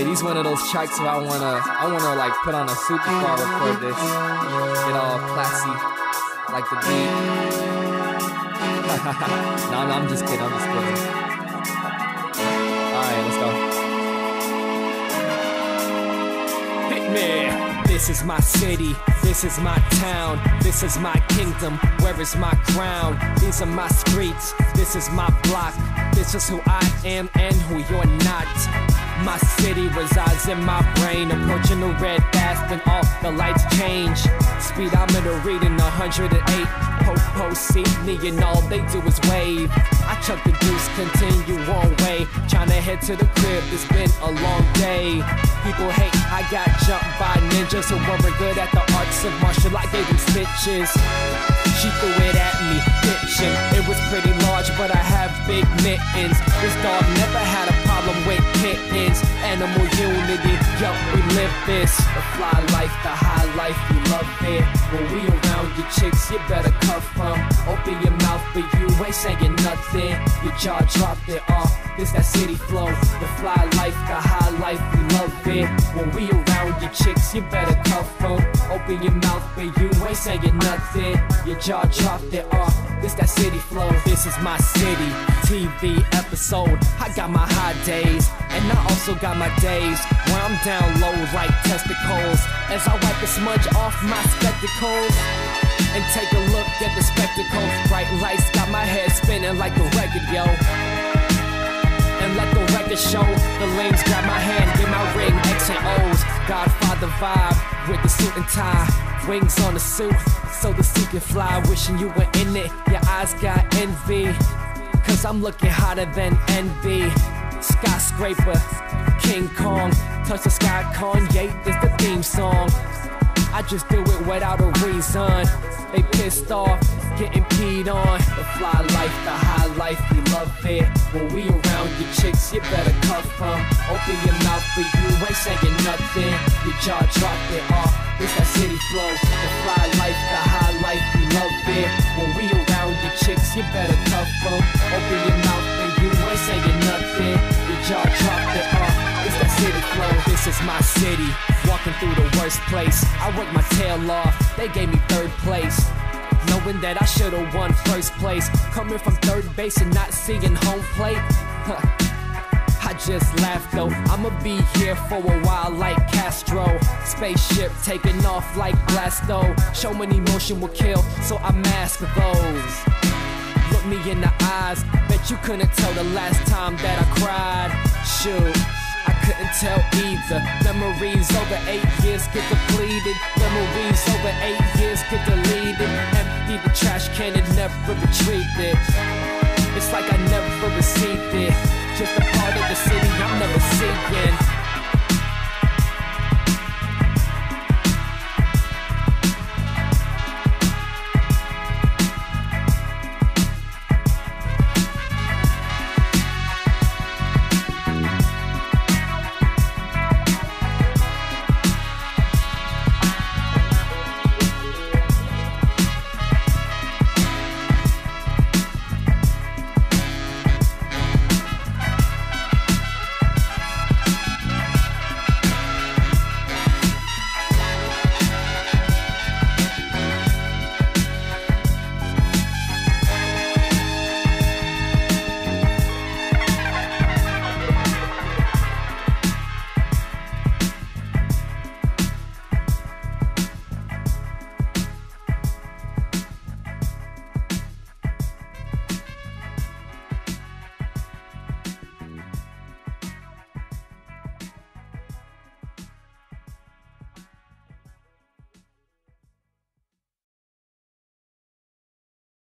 Hey, these one of those tracks where I wanna, I wanna like put on a superstar record this, get all classy, like the beat. no, I'm, I'm just kidding. I'm just kidding. All right, let's go. Hit me. This is my city, this is my town, this is my kingdom, where is my crown? These are my streets, this is my block, this is who I am and who you're not. Resides in my brain, approaching the red fast and all the lights change. Speed I'm in Speedometer reading 108. Po-po see me and all they do is wave. I chuck the deuce, continue on way. Trying to head to the crib, it's been a long day. People hate I got jumped by ninjas So who weren't good at the arts of martial. I gave them stitches. She threw it at me, bitchin'. It was pretty large, but I have big mittens. This dog never had a Animal unity, yo, we live this. The fly life, the high life, we love it. When we around your chicks, you better cuff them. Open your mouth, but you ain't saying nothing. Your jaw dropped it off. This that city flow. The fly life, the high life, we love it. When we around your chicks, you better cuff them. Open your mouth, but you ain't saying nothing. Your jaw dropped it off. This that city flow. This is my city. TV episode. I got my high days, and I also got my days where I'm down low like testicles. As I wipe the smudge off my spectacles and take a look at the spectacles. Bright lights got my head spinning like a record, yo. The show. The lanes grab my hand, get my ring, X and O's. Godfather vibe with the suit and tie. Wings on the suit, so the suit can fly. Wishing you were in it, your eyes got envy. Cause I'm looking hotter than envy. Skyscraper, King Kong. Touch the sky, Kanye is the theme song. I just do it without a reason. They pissed off, getting peed on. The fly life, the high life, we love it. When we around your chicks, you better cuff them. Open your mouth, but you ain't saying nothing. Your jaw dropped it off. This that city flow. The fly life, the high life, we love it. When we around your chicks, you better cuff them. Open your mouth, but you ain't saying nothing. Your jaw dropped it off. This that city flow. This is my city. Walking through the worst place. I worked my tail off. They gave me third place. Knowing that I should've won first place. Coming from third base and not seeing home plate. I just laugh though. I'ma be here for a while like Castro. Spaceship taking off like Blasto. Show me emotion will kill, so I mask those. Look me in the eyes. Bet you couldn't tell the last time that I cried. Shoot. I couldn't tell either. Memories over eight years get depleted. Memories over eight years get deleted. Empty the trash can and never retreated. It's like I never received it. Just a part of the city I'm never seeing.